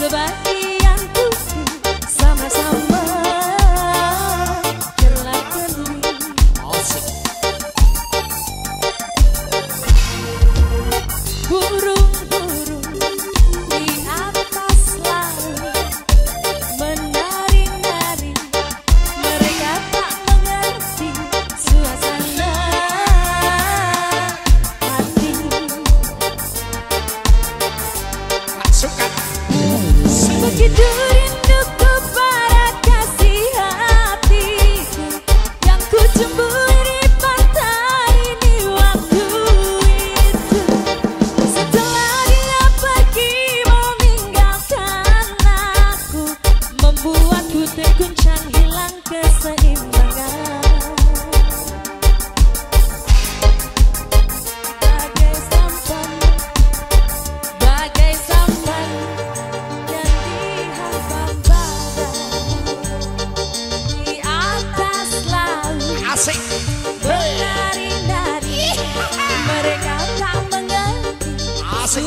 Goodbye.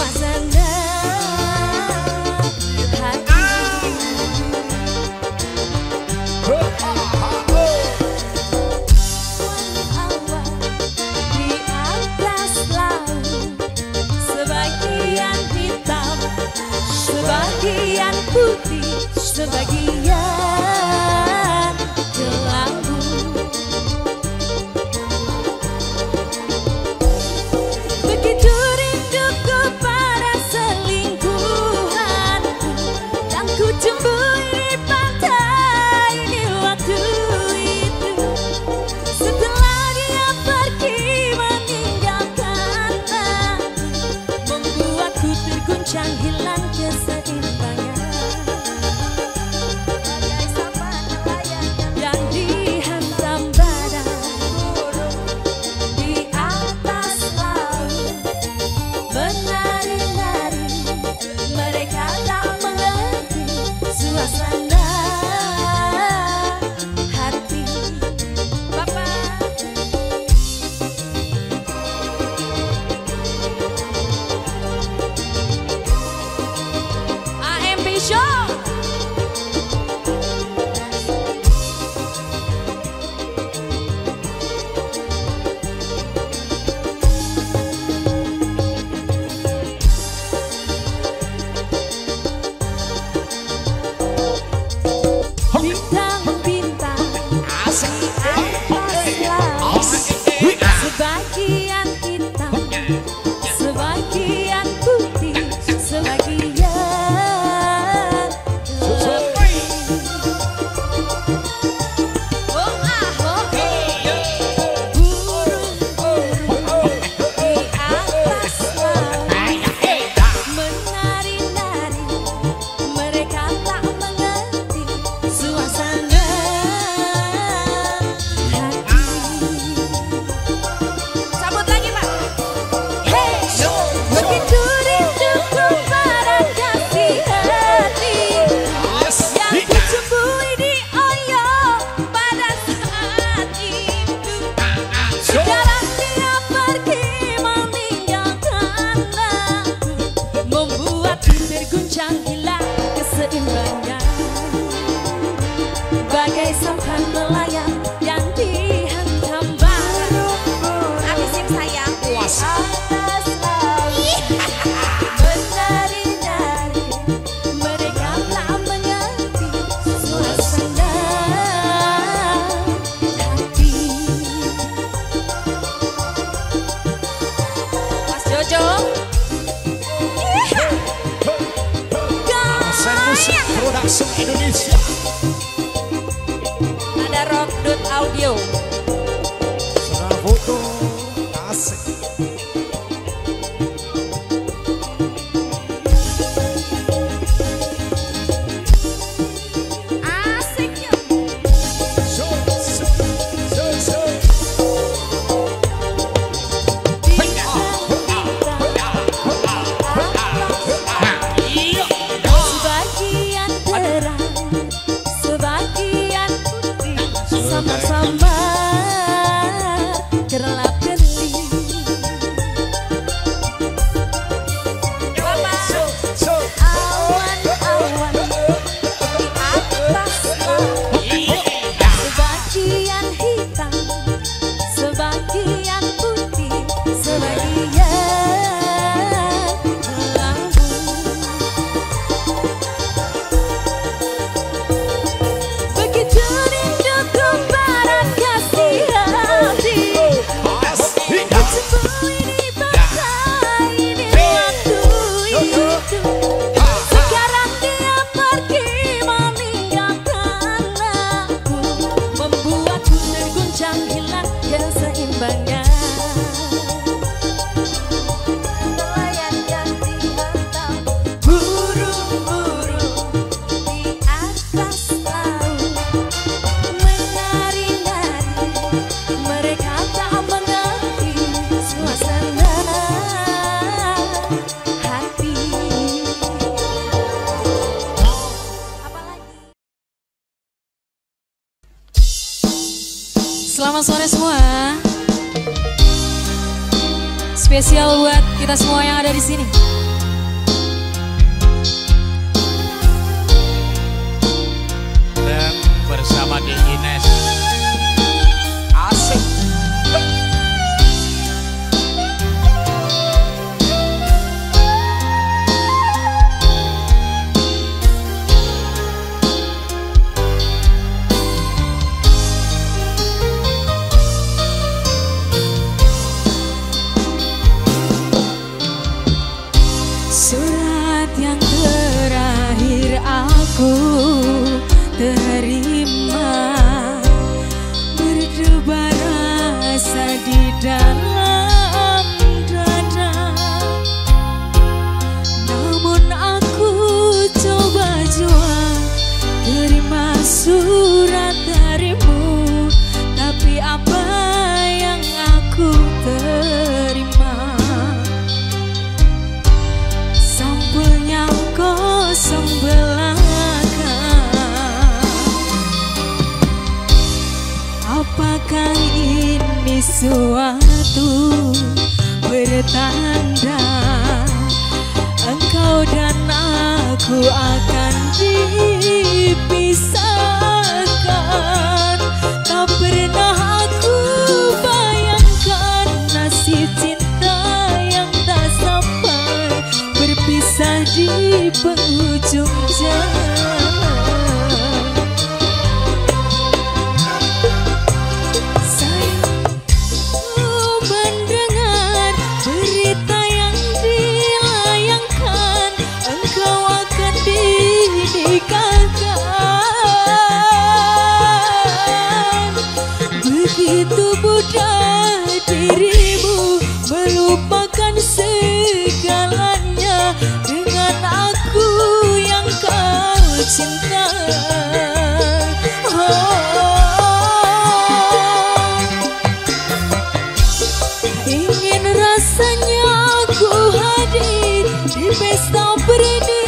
vas Selamat sore semua. Spesial buat kita semua yang ada di sini. Dan bersama di Ines 不爱。itu budak dirimu melupakan segalanya dengan aku yang kau cinta. Oh, ingin rasanya aku hadir di pesta pernikahan.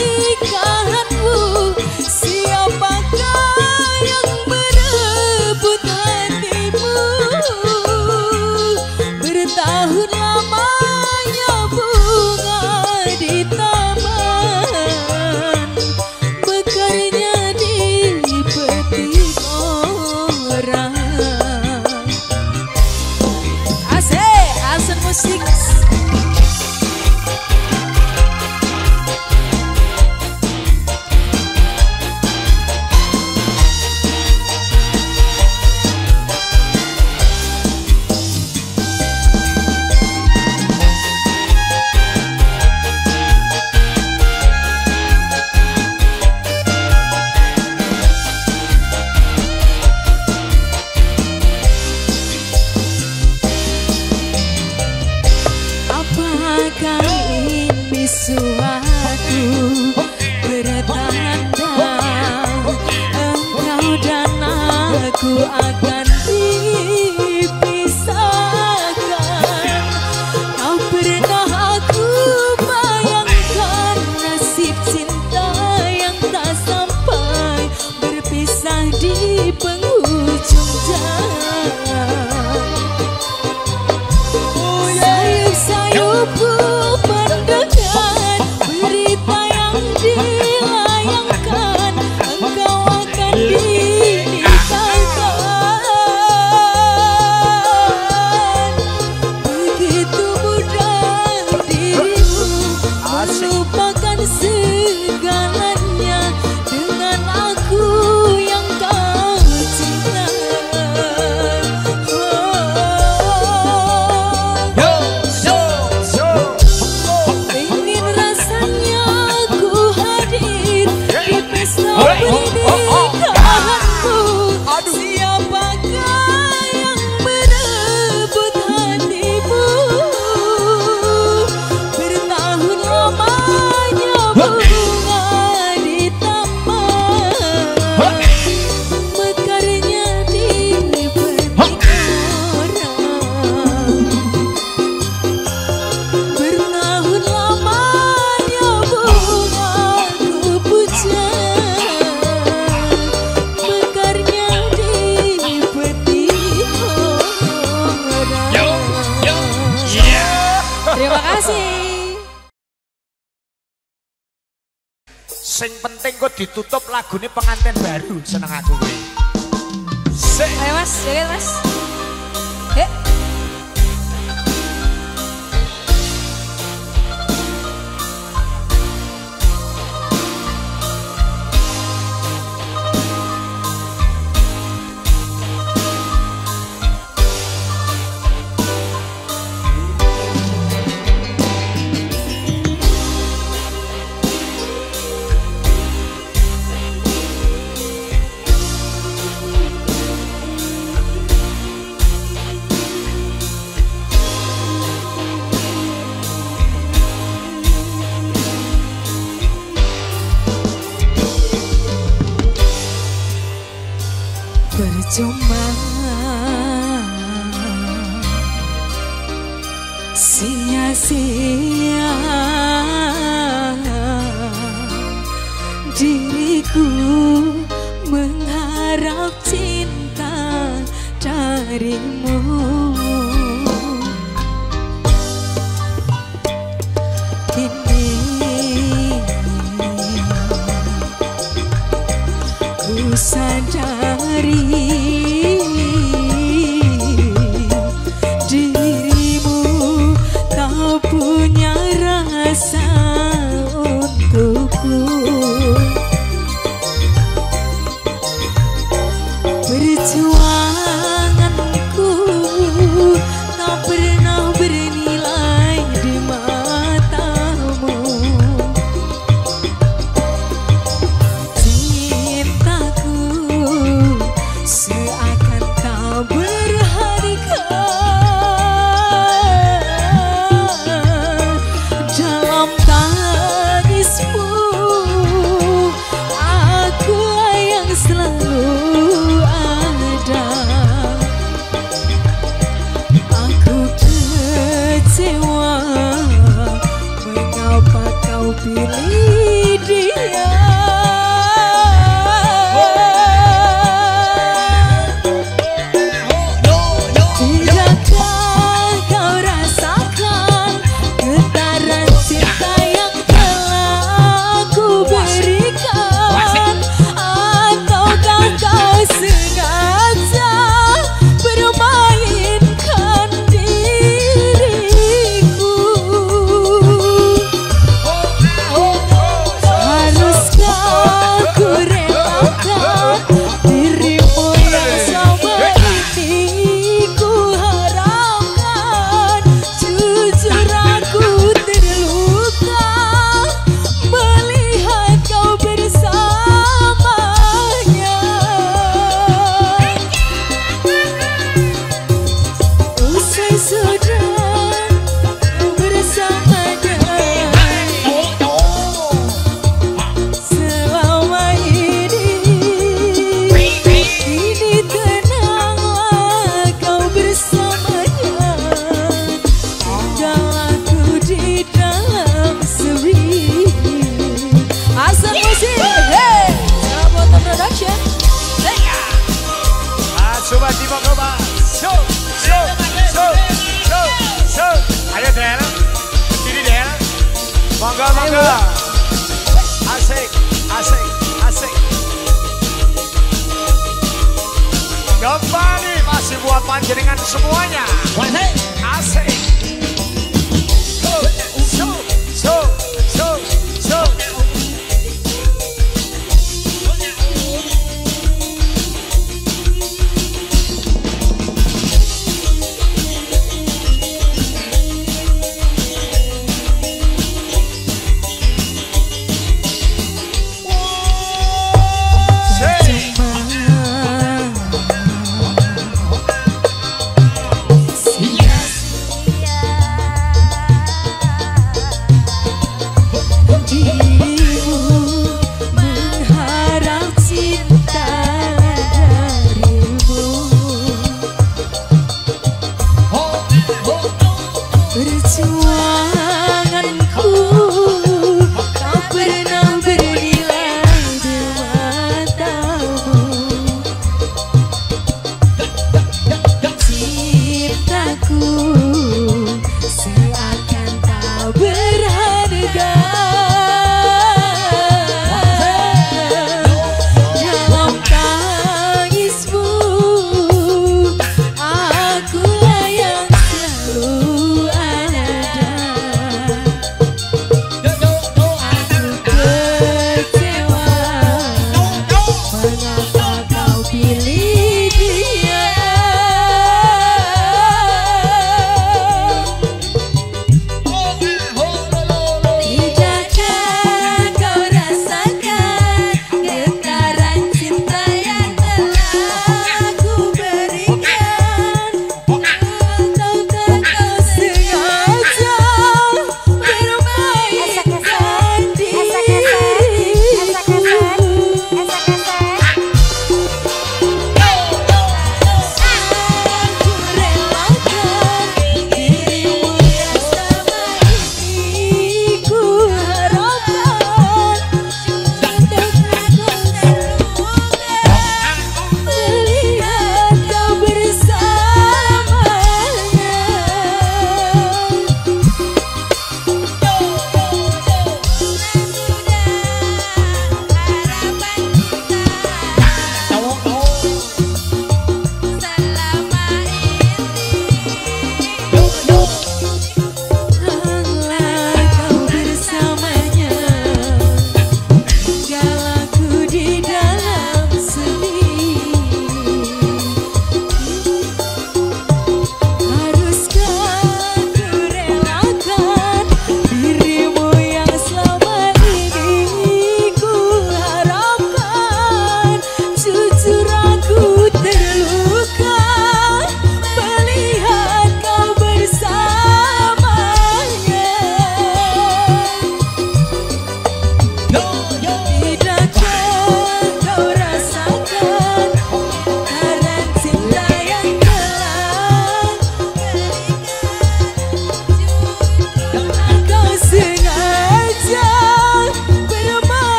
kasih. Sing penting kok ditutup lagune ini pengantin baru seneng aku. kowe. Sik. jadi mas. Ayo mas. Sia-sia diriku mengharap cinta darimu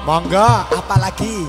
Monggo, apalagi?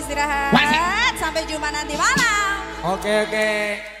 Beristirahat sampai jumpa nanti malam. Oke oke.